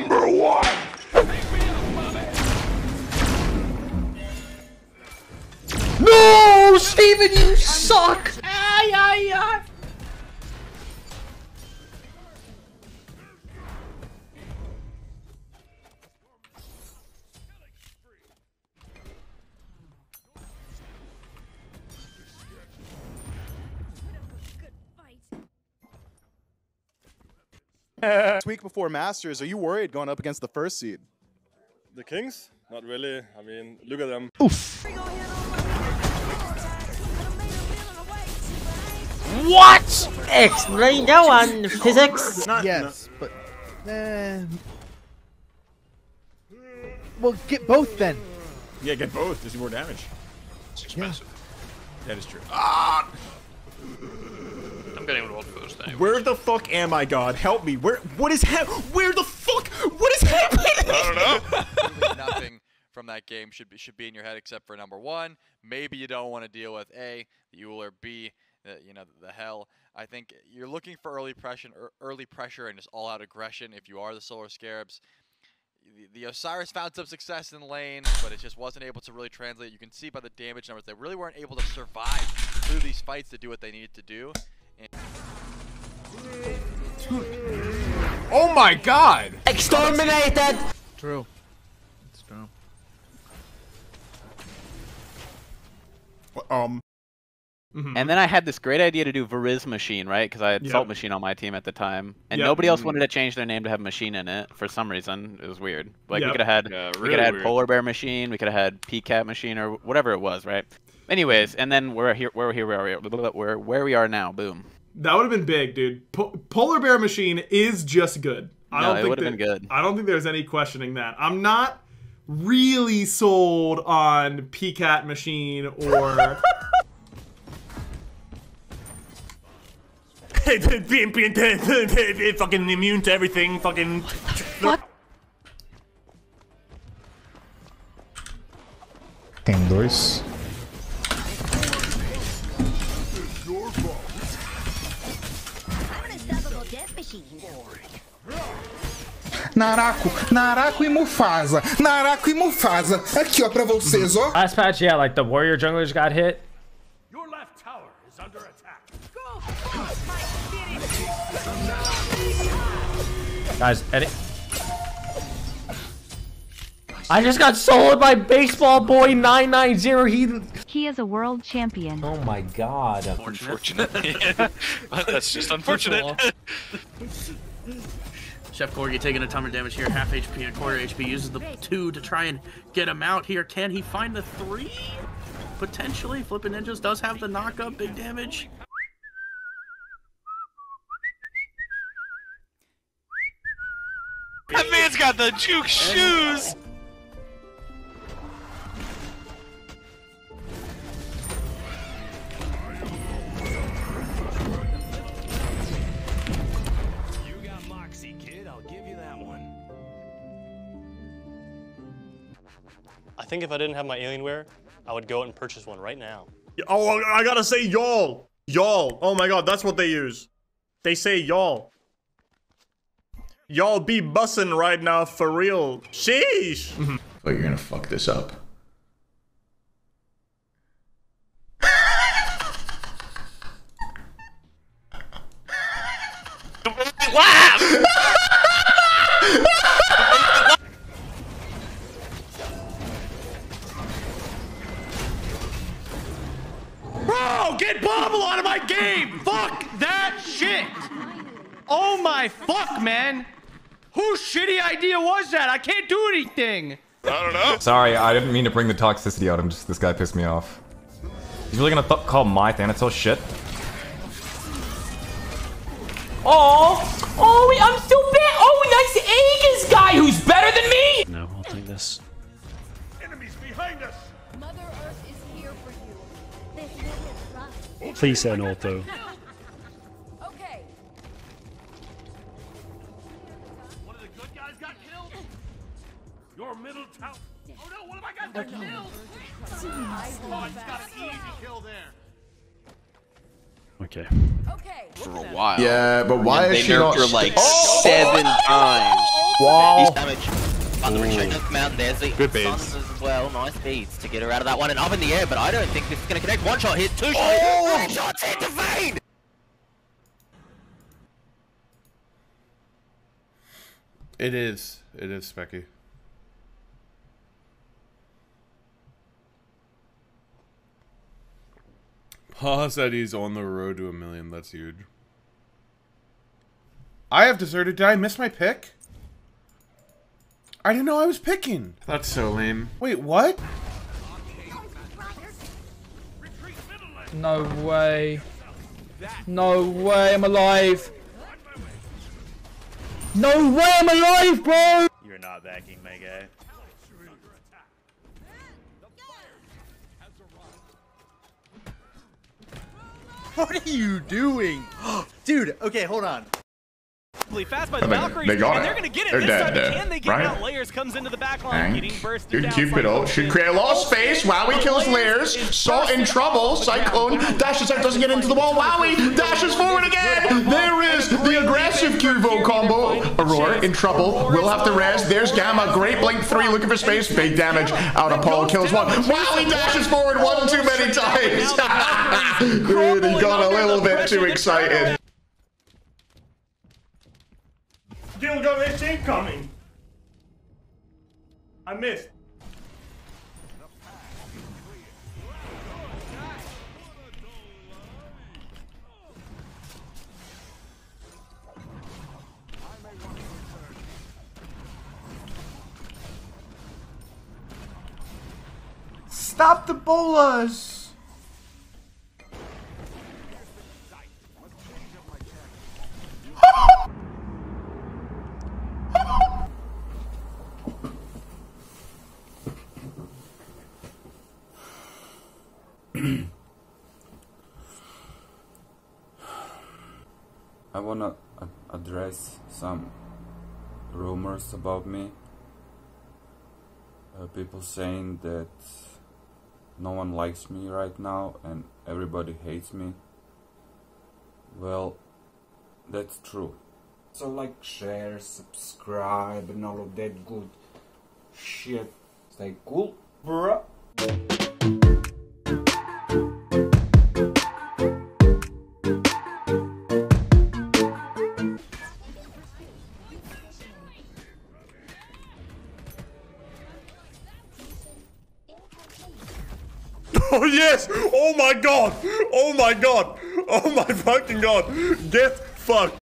number one! No, Steven, you suck! This week before Masters, are you worried going up against the first seed? The Kings? Not really. I mean, look at them. Oof. What? Explain that one, physics. Not yes, but eh, well, get both then. Yeah, get both. There's more damage. It's expensive. That is true. I'm getting world first anyway. Where the fuck am I, God? Help me. Where? What is hap? Where the fuck? What is happening? I don't know. nothing from that game should be should be in your head except for number one. Maybe you don't want to deal with A, the Ullr, B, the, you know the hell. I think you're looking for early pressure, er, early pressure, and just all-out aggression. If you are the Solar Scarabs, the, the Osiris found some success in lane, but it just wasn't able to really translate. You can see by the damage numbers they really weren't able to survive through these fights to do what they needed to do. And Oh my God! Exterminated. True. It's true. Um. And then I had this great idea to do Veriz Machine, right? Because I had Yep. Salt Machine on my team at the time, and Yep. nobody else wanted to change their name to have Machine in it for some reason. It was weird. Like we could have had, Yeah, we really could have had. Polar Bear Machine, we could have had PCAT Machine, or whatever it was, right? Anyways, and then we're here, we're here, where we are, where where we are now. Boom. That would have been big, dude. Po- Polar Bear Machine is just good. I No, don't it think would've that- been good. I don't think there's any questioning that. I'm not really sold on PCAT Machine or. being, being, fucking immune to everything. Fucking. Tem dois. Naraku, Naraku e Mufasa. Naraku e Mufasa. Aqui, ó, pra vocês, ó. Last patch, yeah, like the warrior junglers got hit. Your left tower is under attack. Guys, edit. I just got soloed by Baseball Boy 990. He. He is a world champion. Oh my god. Unfortunate. yeah. That's just unfortunate. Chef Corgi taking a ton of damage here, half HP and a quarter HP. Uses the two to try and get him out here. Can he find the three? Potentially. Flippin' Ninjas does have the knockup, big damage. that man's got the juke shoes. Think if I didn't have my Alienware, I would go out and purchase one right now. Oh, I gotta say y'all. Y'all. Oh my God, that's what they use. They say y'all. Y'all be bussin' right now for real. Sheesh. But you're gonna fuck this up. Bro, get Bobble out of my game! Fuck that shit! Oh my fuck, man! Whose shitty idea was that? I can't do anything! I don't know. Sorry, I didn't mean to bring the toxicity out. I'm just this guy pissed me off. He's really gonna th call my Thanatos shit. Oh! Oh, wait, I'm so bad! Oh, nice Aegis guy who's better than me! No, I'll take this. Enemies behind us. Please say an auto. Okay. One of the good guys got killed. Your middle tower. Oh no, one of my guys got killed. Oh, he's got an easy kill there. Okay. Okay. For a while. Yeah, but why And is they she not? nerfed her like Oh! seven times. Wow. East damage. But the retreat does come out, and there's the Good beads. as well. Nice beads to get her out of that one and up in the air, but I don't think this is going to connect. One shot hit, two shots, Oh! shots hit the vein! It is. It is Specky. Pa said he's on the road to a million. That's huge. I have deserted. Did I miss my pick? I didn't know I was picking. That's so lame. Wait, what? No way. No way, I'm alive. No way, I'm alive, bro! You're not backing my guy. What are you doing? Dude, okay, hold on. Fast by the Valkyries, they got and it. they're gonna get it They're this dead time. there, Can they get right? out? Layers comes into the back line, Dang. getting bursted Good down. Cupido should create a lot of space. Wowie kills Layers. Salt in trouble. Cyclone dashes out, doesn't get into the wall. Wowie dashes forward again. There is the aggressive Cuvo combo. Aurora in trouble. Will have to res. There's Gamma. Great blink three. Looking for space. Big damage out of Paul. Kills one. Wowie dashes forward one too many times. Really got a little bit too excited. Gilgamesh incoming! I missed. Stop the bolas! I wanna address some rumors about me. Uh, people saying that no one likes me right now and everybody hates me. Well, that's true. So like, share, subscribe, and all of that good shit. Stay cool, bruh. Oh yes! Oh my god! Oh my god! Oh my fucking god! Get fucked!